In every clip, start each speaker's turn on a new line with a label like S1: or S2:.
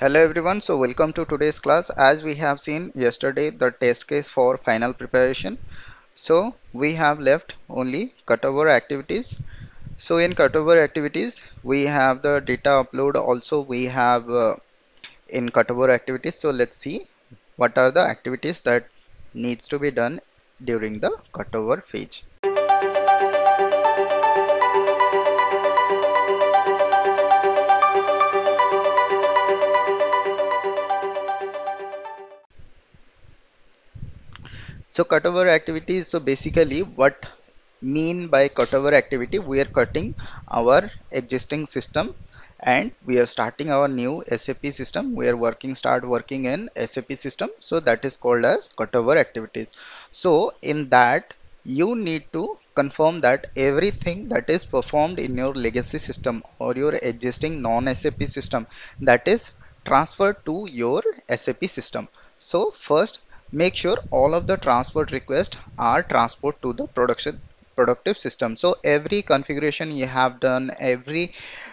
S1: Hello everyone, so welcome to today's class. As we have seen yesterday the test case for final preparation. So we have left only cutover activities. So in cutover activities we have the data upload also we have uh, in cutover activities. So let's see what are the activities that needs to be done during the cutover phase. So cutover activities, so basically what mean by cutover activity, we are cutting our existing system and we are starting our new SAP system. We are working, start working in SAP system. So that is called as cutover activities. So in that you need to confirm that everything that is performed in your legacy system or your existing non-SAP system that is transferred to your SAP system. So first make sure all of the transport requests are transport to the production productive system. So every configuration you have done every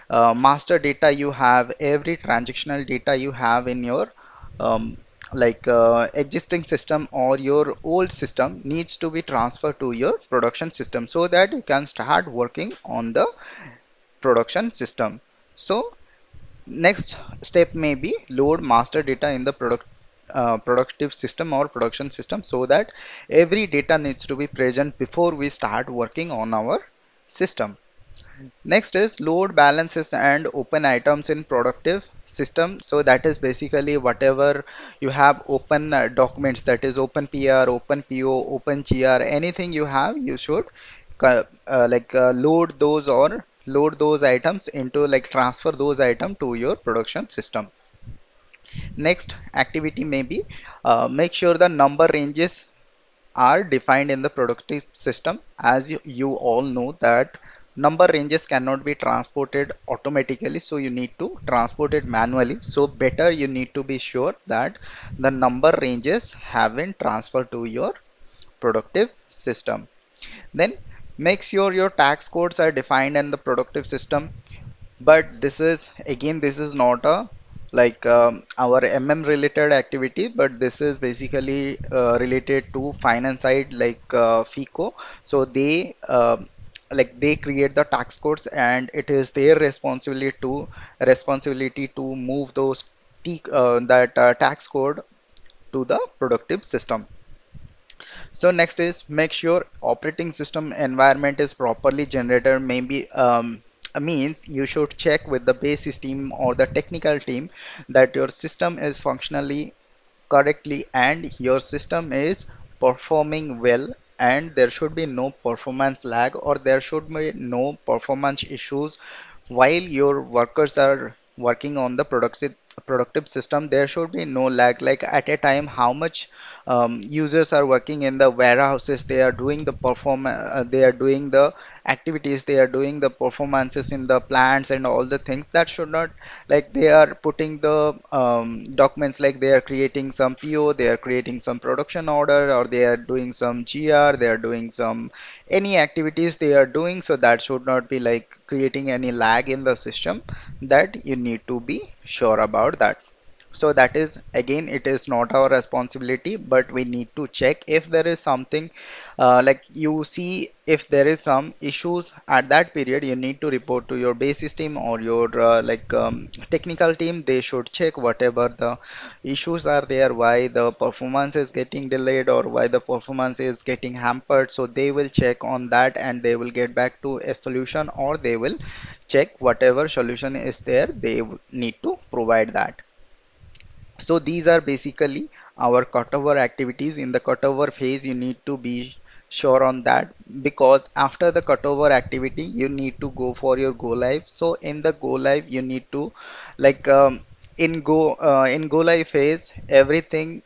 S1: uh, master data you have every transactional data you have in your um, like uh, existing system or your old system needs to be transferred to your production system so that you can start working on the production system. So next step may be load master data in the product uh, productive system or production system so that every data needs to be present before we start working on our system. Next is load balances and open items in productive system. So that is basically whatever you have open uh, documents that is open PR, open PO, open GR, anything you have, you should uh, like uh, load those or load those items into like transfer those items to your production system. Next activity may be uh, make sure the number ranges are defined in the productive system. As you, you all know that number ranges cannot be transported automatically so you need to transport it manually. So better you need to be sure that the number ranges have been transferred to your productive system. Then make sure your tax codes are defined in the productive system. But this is again this is not a like um, our mm related activity but this is basically uh, related to finance side like uh, FICO. So they uh, like they create the tax codes and it is their responsibility to responsibility to move those uh, that uh, tax code to the productive system. So next is make sure operating system environment is properly generated. Maybe um, Uh, means you should check with the basis team or the technical team that your system is functionally correctly and your system is performing well and there should be no performance lag or there should be no performance issues while your workers are working on the productive productive system there should be no lag. Like at a time how much um, users are working in the warehouses they are doing the perform uh, they are doing the activities they are doing the performances in the plants and all the things that should not like they are putting the um, documents like they are creating some PO they are creating some production order or they are doing some GR they are doing some any activities they are doing so that should not be like creating any lag in the system that you need to be sure about that so that is again it is not our responsibility but we need to check if there is something uh, like you see if there is some issues at that period you need to report to your basis team or your uh, like um, technical team. They should check whatever the issues are there why the performance is getting delayed or why the performance is getting hampered. So they will check on that and they will get back to a solution or they will check whatever solution is there they need to provide that so these are basically our cutover activities. In the cutover phase you need to be sure on that because after the cutover activity you need to go for your go live. So in the go live you need to like um, in go uh, in go live phase everything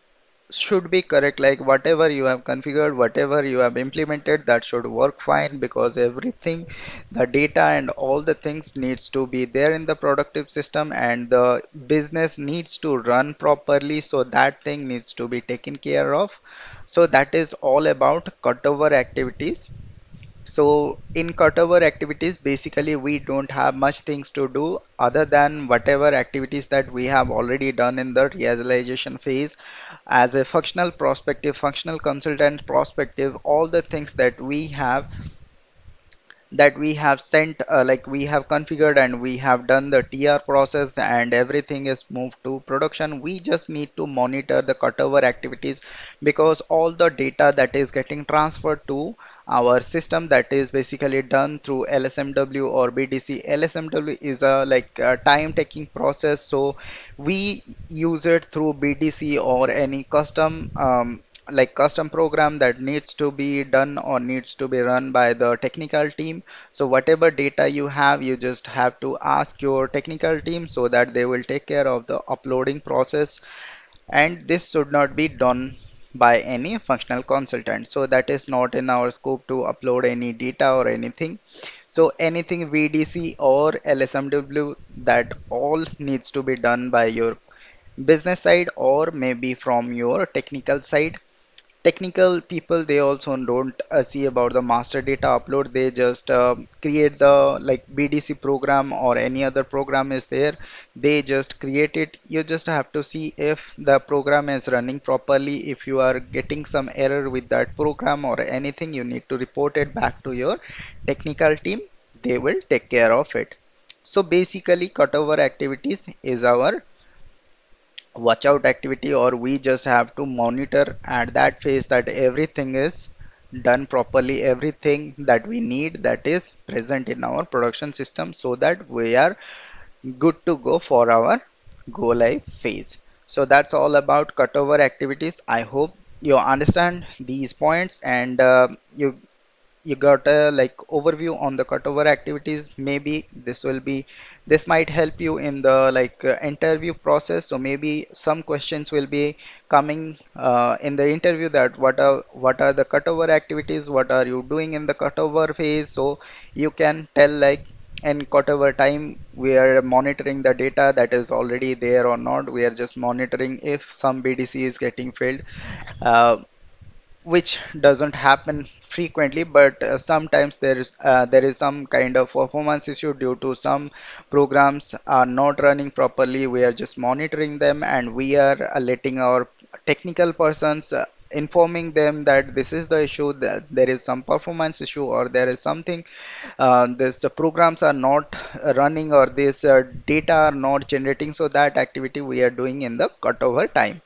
S1: should be correct. Like whatever you have configured whatever you have implemented that should work fine because everything the data and all the things needs to be there in the productive system and the business needs to run properly. So that thing needs to be taken care of. So that is all about cutover activities So in cutover activities, basically we don't have much things to do other than whatever activities that we have already done in the realization phase. As a functional prospective, functional consultant prospective, all the things that we have that we have sent uh, like we have configured and we have done the TR process and everything is moved to production we just need to monitor the cutover activities because all the data that is getting transferred to our system that is basically done through LSMW or BDC LSMW is a like a time taking process so we use it through BDC or any custom um, like custom program that needs to be done or needs to be run by the technical team. So whatever data you have you just have to ask your technical team so that they will take care of the uploading process. And this should not be done by any functional consultant. So that is not in our scope to upload any data or anything. So anything BDC or LSMW that all needs to be done by your business side or maybe from your technical side technical people they also don't uh, see about the master data upload. They just uh, create the like BDC program or any other program is there. They just create it. You just have to see if the program is running properly if you are getting some error with that program or anything you need to report it back to your technical team. They will take care of it. So basically cutover activities is our watch out activity or we just have to monitor at that phase that everything is done properly everything that we need that is present in our production system so that we are good to go for our go live phase. So that's all about cutover activities. I hope you understand these points and uh, you you got a like overview on the cutover activities. Maybe this will be this might help you in the like uh, interview process. So maybe some questions will be coming uh, in the interview that what are what are the cutover activities? What are you doing in the cutover phase? So you can tell like in cutover time we are monitoring the data that is already there or not. We are just monitoring if some BDC is getting filled uh, which doesn't happen frequently but uh, sometimes there is uh, there is some kind of performance issue due to some programs are not running properly. We are just monitoring them and we are uh, letting our technical persons uh, informing them that this is the issue that there is some performance issue or there is something uh, this uh, programs are not running or this data are not generating. So that activity we are doing in the cutover time.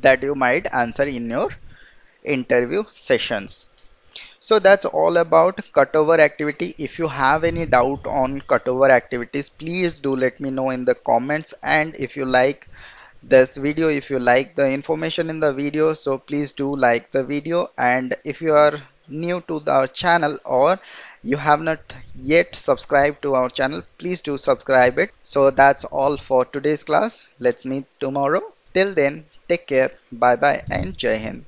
S1: That you might answer in your interview sessions. So that's all about cutover activity. If you have any doubt on cutover activities, please do let me know in the comments. And if you like this video, if you like the information in the video, so please do like the video. And if you are new to our channel or you have not yet subscribed to our channel, please do subscribe it. So that's all for today's class. Let's meet tomorrow. Till then, take care. Bye bye and Jai Hind.